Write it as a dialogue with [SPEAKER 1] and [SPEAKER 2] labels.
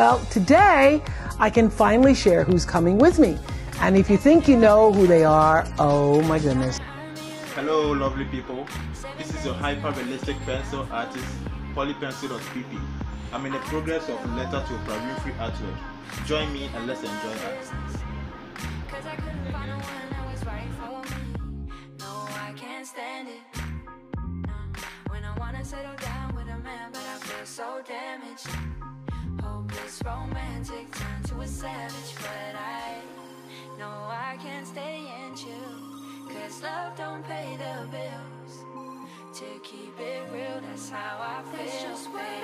[SPEAKER 1] Well, today I can finally share who's coming with me. And if you think you know who they are, oh my goodness.
[SPEAKER 2] Hello, lovely people. This is your hyper realistic pencil artist, polypencil.pp. I'm in the progress of letter to a Oprah Winfrey artwork. Join me and let's enjoy that.
[SPEAKER 3] Savage, but I know I can't stay and chill. Cause love don't pay the bills. To keep it real, that's how I feel, baby.